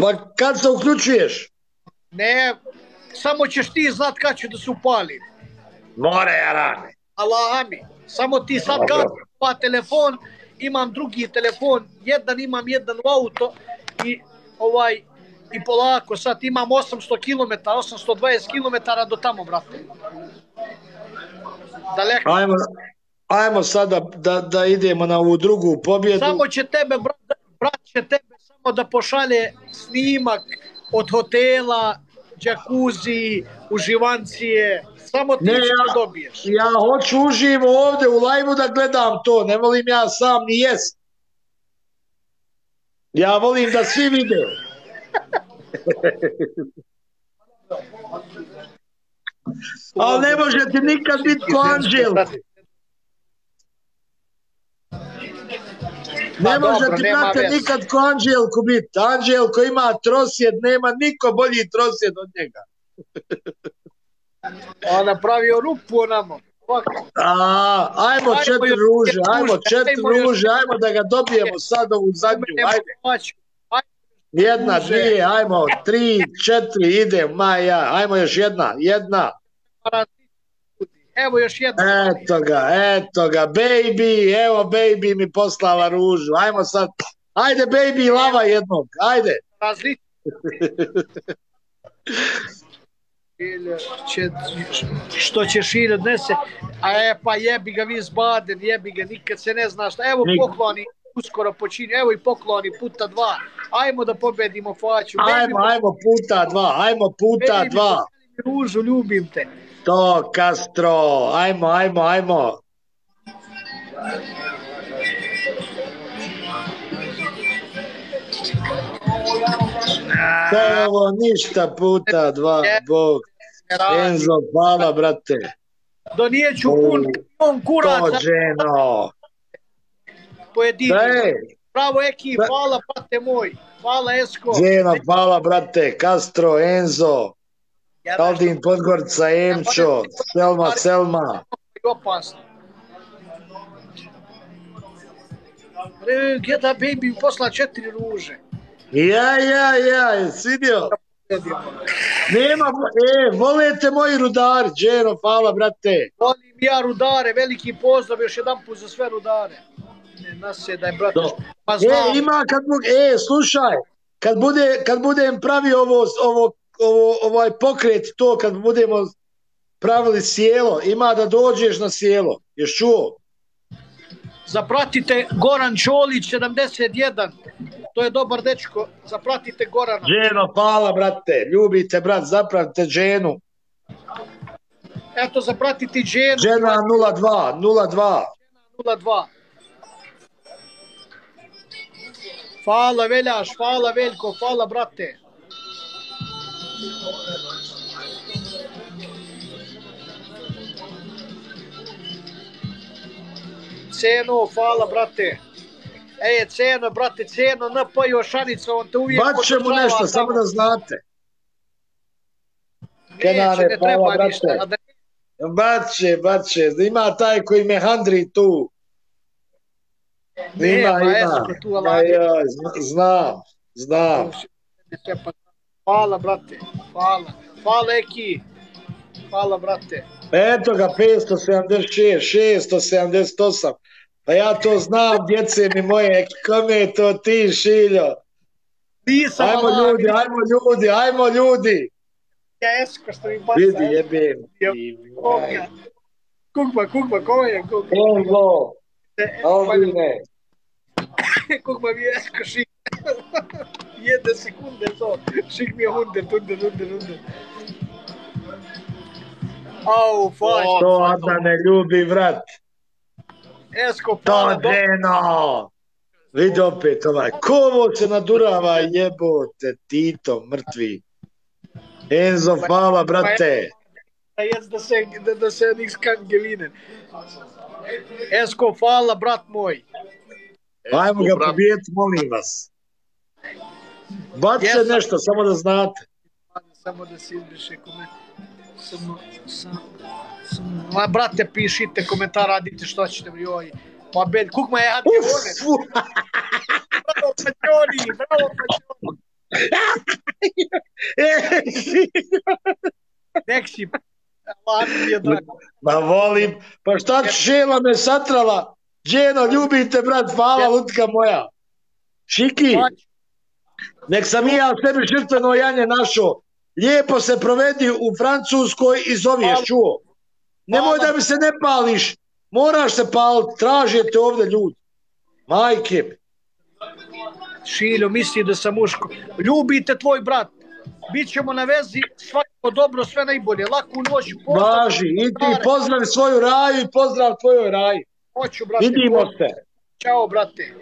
Pa kad se uključuješ? Ne, samo ćeš ti znat kad ću da se upalim. More ja rane. Allah mi. Samo ti sad kad pa telefon, imam drugi telefon, jedan imam jedan u auto i ovaj i polako, sad imam 800 km, 820 km do tamo, brate. Daleko. Ajmo, ajmo sada da, da idemo na ovu drugu pobjedu. Samo će tebe, brat, brat će tebe samo da pošalje snimak od hotela, džakuzi, uživancije, samo ti Ne, ja- dobiješ. Ja hoću uživo ovde u lajvu da gledam to, ne volim ja sam ni jest. Ja volim da svi vide. Ali ne možete nikad biti ko Anđel. Ne Pa dobro, nema brate, nikad ko Anđelku biti. Anđelko ima trosjed, nema niko bolji trosjed od njega. On napravio rupu onamo. A, ajmo četiri ruže, ajmo četiri ruže, ajmo da ga dobijemo sad ovu zadnju, ajde. Jedna, dvije, ajmo, tri, četiri, ide, Maja, ajmo još jedna, jedna. Evo još jedna. Eto ga, eto ga, baby, evo baby mi poslala ružu, ajmo sad, ajde baby, lava jednog, ajde. Ili će, što će šire odnese, a e pa jebi ga vi zbaden, jebi ga, nikad se ne zna šta, evo pokloni, uskoro počinje, evo i pokloni puta dva, ajmo da pobedimo faću, Ajmo, ajmo puta dva, ajmo puta baby, dva. ružu, ljubim te. To, Castro, ajmo, ajmo, ajmo. To je ovo ništa puta dva, Bog. Enzo, hvala, brate. Donijeću O, kun, on To, kuraca, ženo. pojedini. Daj, Bravo Eki, Da. hvala brate moj, hvala Esko. ženo, hvala, brate. Castro, Enzo, Kaldin Podgorca, Emčo, Selma, Selma. opasno. E, Geda baby posla četiri ruže. Ja, ja, ja, jesi? Nema, e, volete moji rudari, Đeno, hvala, brate. Volim ja rudare, veliki pozdrav još jedan put za sve rudare. Ne, nas je da je brate. Pa E, ima kad e, slušaj, kad, bude, kad budem pravio ovo, ovo, ovo, ovaj pokret, to kad budemo pravili sjelo, ima da dođeš na sjelo. Ješ čuo? zapratite Goran Čolić 71. To je dobar dečko, zapratite Gorana. Đeno, hvala, brate. Ljubite, brat, zapratite Đenu. Eto, zapratite Dženu Đena 02, 02. 02. Hvala Veljaš, hvala Veljko, hvala brate. Ceno, hvala brate. Ej, Ceno, brate, Ceno, NP Jošanica, on te uvijek Baće mu podržava nešto, tamo. samo da znate. Neće, Kenane, ne hvala, treba brate. ništa. da Baće, baće, ima taj koji me handri tu. Ima, ima. esko tu, Ja, ja, zna- znam, znam. Hvala, brate. Hvala. Hvala, Eki. Hvala, brate. Eto ga, 576, 678. Pa ja to znam, djece mi moje, kome je to ti, Šiljo? Nisam Ajmo Allah, ljudi, ajmo ljudi, ajmo ljudi. Ja esko što mi baca. Vidi, jebem. Koga? Kukma, kukma, ko je? Kukma, Enzo, Aldine. kukma mi esko šik. Jedne sekunde to. Šik mi je hunde, tunde, tunde, tunde. Au, faš. To Adnane ljubi, vrat. Esko, To hvala, do... ženo. Vidi opet ovaj. Ko ovo se nadurava jebote, Tito, mrtvi. Enzo, hvala, brate. Jaz, da se, da, da se niks kan gelinen. Esko, hvala, brat moj. Ajmo ga pobijeti, molim vas. Bacite Jesam. nešto, samo da znate. Samo da se izbriše kome. Samo, samo, samo. Ma, brate, pišite komentar, radite što ćete, joj. Pa, ben, kuk ma je. Uf, Bravo, paćoni, bravo, paćoni. E, Nek si. Ma volim, pa šta ti šela me satrala? Dženo, ljubim te, brat, hvala, lutka moja. Šiki, nek sam i ja sebi žrtveno janje našao. Lijepo se provedi u Francuskoj i zoviješ, čuo. Nemoj da mi se ne pališ. Moraš se paliti, tražite ovdje ljudi. Majke. mi. Šiljo, misli da sam muško. Ljubite tvoj brat. Bićemo na vezi, svako dobro, sve najbolje. Laku noć. pozdrav. Važi, i ti svoju raju i pozdrav tvojoj raju. Hoću, brate. Vidimo se. Ćao, brate.